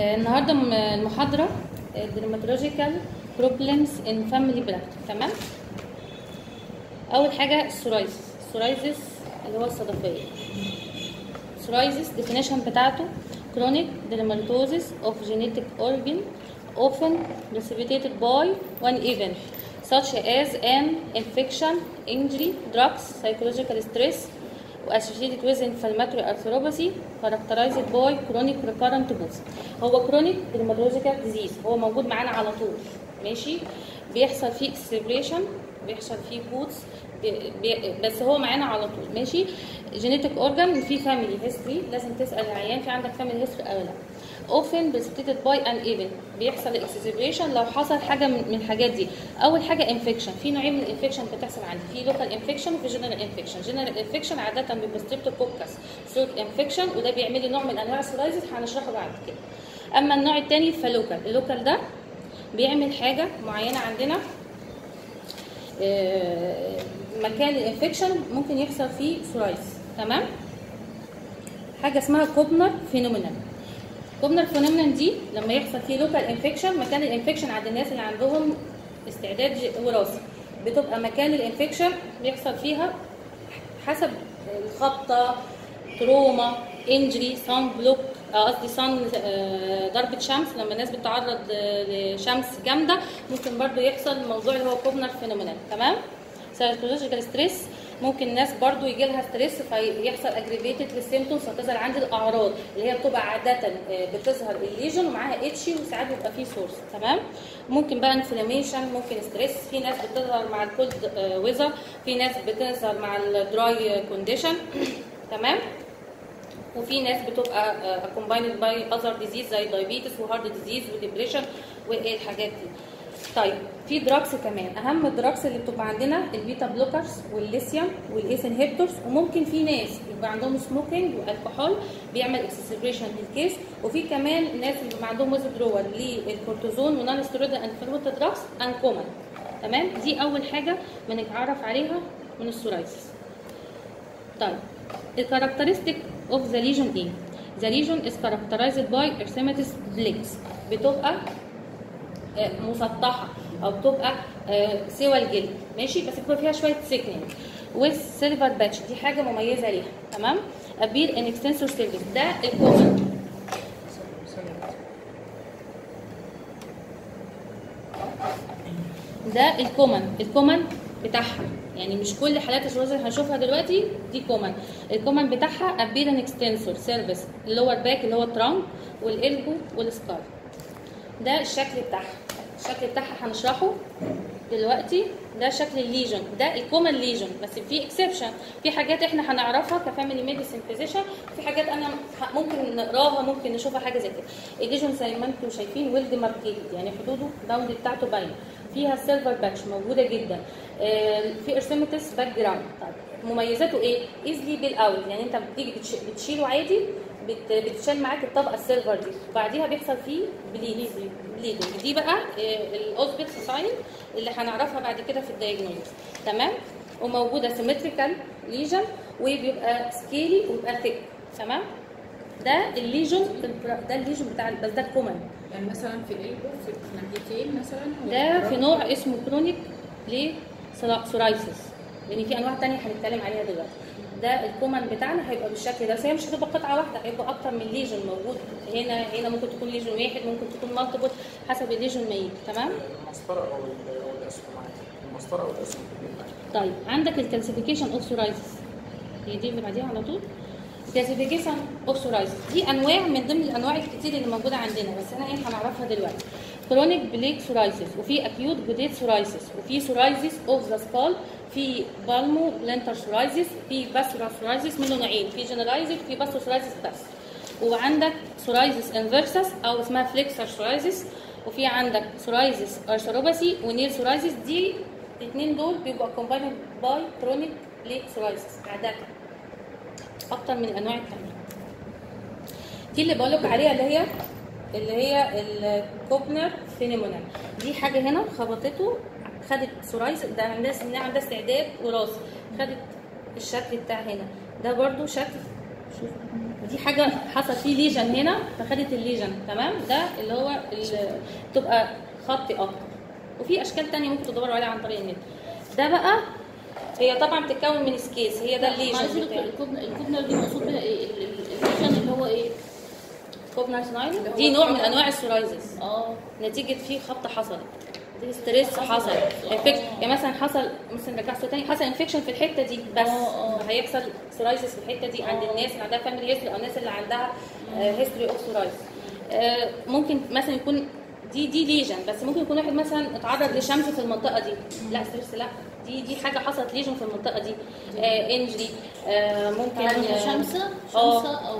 آه، النهارده المحاضرة dermatological problems in family practice تمام؟ أول حاجة ال psoriasis ال psoriasis اللي هو الصدفية. ال psoriasis definition بتاعته chronic dermatosis of genetic origin often precipitated by one event such as an infection, injury, drugs, psychological stress and associated with inflammatory arthropathy characterized by chronic recurrent course هو chronic dermatological disease هو موجود معانا على طول. ماشي؟ بيحصل فيه اكسبريشن بيحصل فيه bouts بس هو معانا على طول ماشي؟ genetic origin في family history لازم تسأل العيان في عندك family history أو لا. often precipitated by an event بيحصل اكسبريشن لو حصل حاجة من من الحاجات دي. أول حاجة infection في نوعين من ال infection بتحصل عندي في local infection وفي general infection general infection عادة بيبقى streptococcus throat infection وده بيعمل لي نوع من أنواع ال psoriasis هنشرحه بعد كده. أما النوع الثاني ف local ال local ده بيعمل حاجة معينة عندنا آه، مكان ال infection ممكن يحصل فيه psoriasis. تمام؟ حاجة اسمها Koebner phenomenon. Koebner phenomenon دي لما يحصل فيه local infection مكان ال infection عند الناس اللي عندهم استعداد وراثي. بتبقى مكان ال infection بيحصل فيها حسب الخبطة trauma injury sun block آه، قصدي sun آه، ضربة شمس. لما الناس بتتعرض آه، لشمس جامدة ممكن برضو يحصل الموضوع اللي هو Koebner phenomenon. تمام؟ psychological stress ممكن الناس برضو يجي لها stress فيحصل aggravated لل symptoms فتظهر عندي الأعراض اللي هي بتبقى عادة آه، بتظهر ال lesion ومعاها itchy وساعات بيبقى فيه sores تمام؟ ممكن بقى inflammation ممكن stress في ناس بتظهر مع ال cold weather في ناس بتظهر مع ال dry condition تمام؟ وفي ناس بتبقى accompanied by other disease زي diabetes و heart disease و depression وايه الحاجات دي. طيب في drugs كمان. أهم ال drugs اللي بتبقى عندنا ال beta blockers وال lithium وال ACE inhibitors وممكن في ناس بيبقى عندهم smoking والكحول بيعمل exacerbation لل case وفي كمان ناس اللي بيبقى عندهم withdrawal للكورتيزون و non steroid drugs uncommon تمام؟ دي أول حاجة بنتعرف عليها من ال psoriasis طيب ال characteristic of the lesion إيه the lesion is characterized by erythematous plaques بتبقى مسطحة أو بتبقى آه، سوى الجلد. ماشي؟ بس بيبقى فيها شوية thickening. Silver patch. دي حاجة مميزة ليها. تمام؟ Appear in extensor surface ده ال common. ده ال common. ال common بتاعها. يعني مش كل حالات الشوز اللي هنشوفها دلوقتي دي common. ال common بتاعها appear in extensor surface ال lower back اللي هو ال trunk وال elbow وال scalp ده الشكل بتاعها. الشكل بتاعها هنشرحه دلوقتي. ده شكل ال lesion. ده ال common lesion. بس في exception في حاجات إحنا هنعرفها ك family medicine physician في حاجات أنا ممكن نقراها ممكن نشوفها حاجة زي كده. ال lesion زي ما أنتم شايفين well demarcated يعني حدوده boundary بتاعته باينة. فيها silver patch موجودة جدا. في erythematous background طيب مميزاته إيه؟ easily pull out يعني انت بتيجي بتش- بتشيله عادي بتشال معاك الطبقة ال silver دي وبعديها بيحصل فيه bleeding bleeding دي بقى ال Auspitz sign اللي هنعرفها بعد كده في ال diagnosis تمام؟ وموجودة symmetrical lesion وبيبقى scaly وبيبقى thick تمام؟ ده ال lesion ده ال lesion بتاع بس ده ال common يعني مثلا في القلب في الناحيتين مثلا؟ ده في نوع اسمه chronic psoriasis لأن في أنواع تانية هنتكلم عليها دلوقتي. ده ال common بتاعنا هيبقى بالشكل ده بس هي مش هتبقى قطعة واحدة هيبقى أكتر من lesion موجود. هنا هنا ممكن تكون lesion واحد ممكن تكون multiple حسب ال lesion ما يجي تمام؟ المسطرة أو ال- أو الأسهم عادي المسطرة أو الأسهم طيب عندك ال classification of psoriasis هي دي اللي بعديها على طول. classification of psoriasis دي أنواع من ضمن الأنواع الكتير اللي موجودة عندنا بس أنا إيه هنعرفها دلوقتي. chronic plaque psoriasis وفي acute guttate psoriasis وفي psoriasis of the scalp في palmoplantar psoriasis في pustular psoriasis منه نوعين في generalized وفي pustular psoriasis بس. وعندك psoriasis inversus أو اسمها flexure psoriasis وفي عندك psoriasis arthropathy و nail psoriasis دي الاثنين دول بيبقوا combined by chronic plaque psoriasis عاده أكتر من الانواع التانية دي اللي بقولك عليها اللي هي اللي هي ال Koebner phenomenon. دي حاجة هنا خبطته خدت psoriasis ده عندها انها عندها استعداد وراثي خدت الشكل بتاع هنا. ده برضو شكل شوف دي حاجة حصل فيه lesion هنا فخدت ال lesion تمام؟ ده اللي هو تبقى خطي أكتر. وفي أشكال تانية ممكن تدوروا عليها عن طريق النت. ده بقى هي طبعا بتتكون من scales هي ده معلش ال lesion بتاعي. ال Koebner ال Koebner دي مقصود إيه؟ ال- ال- ال lesion اللي هو إيه؟ Koebner sign دي نوع من أنواع ال psoriasis آه. نتيجة في خبطة حصلت. دي stress حصل. infection يعني مثلا حصل مثلا رجع تاني حصل infection في الحتة دي بس. آه، آه. هيحصل psoriasis في الحتة دي عند الناس اللي عندها family history أو الناس اللي عندها history of psoriasis ممكن مثلا يكون دي دي lesion بس ممكن يكون واحد مثلا اتعرض لشمس في المنطقة دي. لا stress لا. دي دي حاجة حصلت lesion في المنطقة دي. injury ممكن يعني آه، شمسة؟ آه. شمسة أو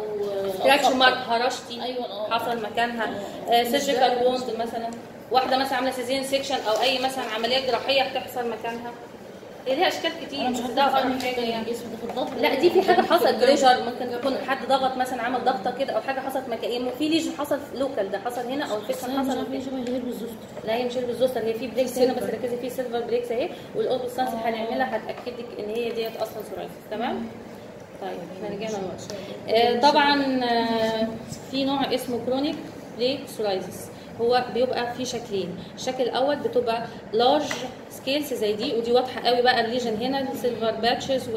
خبطة. مارك هرشتي أيوه أه. حصل مكانها. آه. سيرجيكال ووند مثلا. واحدة مثلا عاملة سيزين سيكشن أو أي مثلا عملية جراحية هتحصل مكانها. هي ليها أشكال كتير مش ده افهم حاجة يعني. في الضغط لا دي في حاجة حصلت بريشر ممكن يكون حد ضغط مثلا عمل ضغطة كده أو حاجة حصلت مكان وفي ليجن حصل لوكال ده حصل هنا أو حصل إيه في- بالظبط. لا هي مش البزوستر هي في بريكس هنا بس ركزي في سيلفر بريكس أهي. والاوبو سانس اللي. هنعملها هتاكد لك إن هي ديت أصلا سورايسيس تمام؟ طيب إحنا رجعنا. آه طبعا آه في نوع اسمه chronic plaque psoriasis هو بيبقى في شكلين. الشكل الأول بتبقى large scales زي دي ودي واضحة قوي بقى ال lesion هنا ال silver patches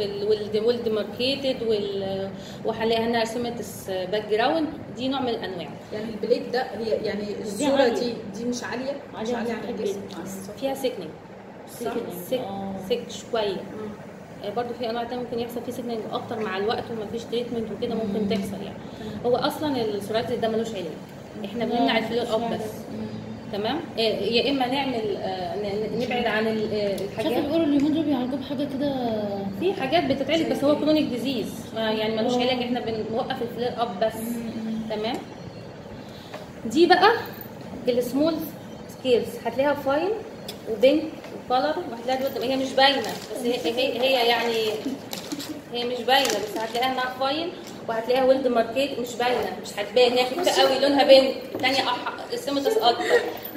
وال demarcated وال وهنلاقي هنا erythematous background دي نوع من الأنواع. يعني ال plaque ده هي يعني الصورة. دي دي مش عالية؟ مش عالية عن. الجسم. آه،. فيها thickening آه. thick شوية. آه، برضو في أنواع تانية ممكن يحصل فيه thickening أكتر مع الوقت ومفيش treatment وكده ممكن تحصل يعني. هو أصلا ال psoriasis ده ملوش علاج. إحنا بنمنع ال flare up بس. تمام؟ آه، يا إما نعمل آه، نبعد عن آه، شايفة الحاجات بيقولوا اليومين دول بيعالجوه بحاجة كده؟ في حاجات بتتعالج بس هو chronic disease يعني ملوش علاج إحنا بنوقف ال flare up بس. تمام؟ دي بقى السمول سكيلز هتلاقيها فاين وبينك وكولر وهتلاقيها دي قدام- هي مش باينة بس هي هي, هي يعني هي مش باينة بس هتلاقيها انها فاين وهتلاقيها ويلد ماركيت مش باينة مش هتبان. هي خفيفه قوي لونها بينك الثانية السيمتس أكتر.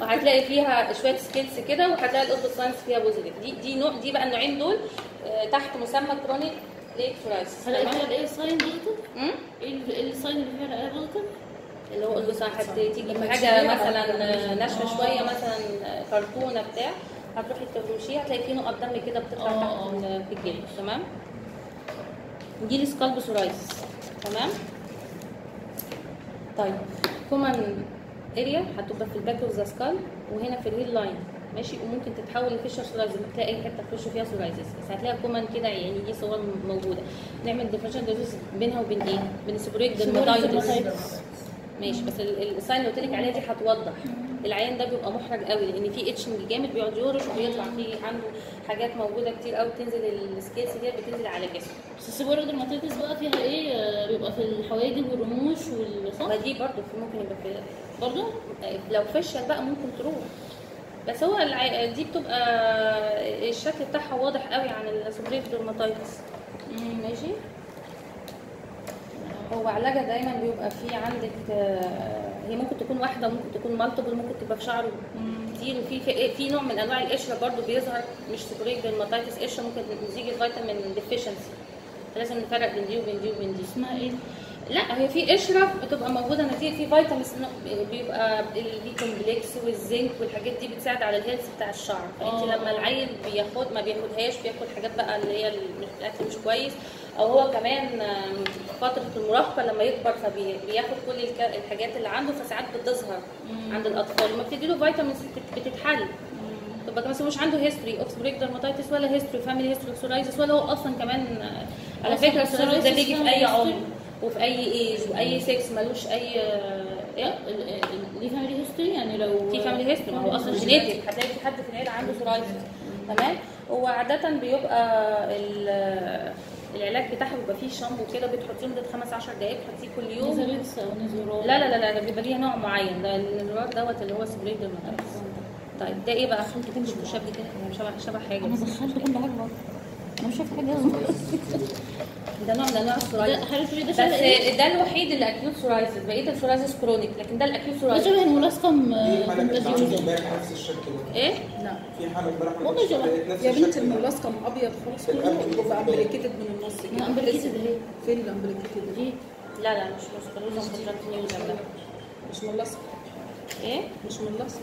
وهتلاقي فيها شوية سكيلز كده وهتلاقي الاوتو ساينس فيها بوزيتيف دي دي نوع دي بقى النوعين دول آه، تحت مسمى كرونيك ليك فرايس إيه ساين بوزيتيف؟ إيه ال- الساين اللي فيها الاقي بوزيتيف؟ اللي هو مثلا هتيجي لما في حاجة مثلا ناشفة شوية مثلا كرتونة بتاع هتروحي تفرشيها هتلاقي في نقط دم كده بتطلع آه، تحت آه. في الجلد. تمام؟ دي ال scalp psoriasis تمام؟ طيب common area هتبقى في ال back of the scalp وهنا في ال hair line ماشي؟ وممكن تتحول ل facial psoriasis تلاقي اي حتة في وشه فيها psoriasis بس هتلاقي common كده يعني دي صور موجودة. نعمل differential difference بينها وبين إيه؟ بين ال seborrheic dermatitis ماشي بس ال- ال- ال sign اللي قلت لك عليها دي هتوضح. العيان ده بيبقى محرج قوي لأن في itching جامد بيقعد يهرش وبيطلع فيه عنده حاجات موجودة كتير قوي بتنزل ال scales دي بتنزل على جسمه. بس ال seborrheic dermatitis بقى فيها إيه؟ بيبقى في الحواجب والرموش والصح ما دي برضه في ممكن يبقى في برضه؟ لو فشل بقى ممكن تروح. بس هو الع... دي بتبقى الشكل بتاعها واضح قوي عن ال seborrheic dermatitis ماشي. هو علاجها دايما بيبقى في عندك آه، هي ممكن تكون واحدة ممكن تكون multiple ممكن تبقى في شعره كتير. وفي في, في نوع من أنواع القشرة برضو بيظهر مش seborrheic dermatitis قشرة ممكن نتيجه vitamin deficiency فلازم نفرق بين دي وبين دي وبين دي. اسمها إيه؟ لا هي في قشره بتبقى موجودة نتيجة في فيتامينز بيبقى ال B complex والزنك والحاجات دي بتساعد على ال health بتاع الشعر. فانت آه. لما العيل بياخد ما بياخدهاش بياخد حاجات بقى اللي هي ال- الأكل مش كويس أو هو كمان فترة المراهقة لما يكبر فبياخد كل الحاجات اللي عنده فساعات بتظهر عند الأطفال. لما بتدي له فيتامينز بت- بتتحل. تبقى كمان مش عنده history of seborrheic dermatitis ولا history family history psoriasis ولا هو أصلا كمان آه، على فكرة ال psoriasis ده بيجي في أي؟ عمر. وفي أي ايج وأي سكس ملوش أي إيه ال- ليه family history يعني لو في family history ما هو أصلا genetic هتلاقي في حد في العيلة عنده psoriasis تمام. هو عادة بيبقى ال- العلاج بتاعها بيبقى فيه شامبو كده بتحطيه لمدة 5 10 دقائق بتحطيه كل يوم. لا لا لا لا ده بيبقى ليها نوع معين. ده النزولات دوت اللي هو درماتايتس طيب ده إيه بقى؟ مش شبه كده يعني شبه شبه حاجة. أنا. دخلت كل حاجة. أنا مش شايفة حاجة. ده نوع من أنواع ده بس إيه؟ ده الوحيد اللي اكيوت سورايسيس بقية السورايسيس كرونيك لكن ده الاكيوت ده سورايسيس شبه امبارح نفس الشكل إيه؟ لا. في حالة امبارح يا بنت. الملصقم أبيض خالص. كله وبقى امبليكيتد من النص كده. امبريكيتد اهي فين الامبليكيتد دي لا لا مش لا مش ملصق إيه؟ مش ملصق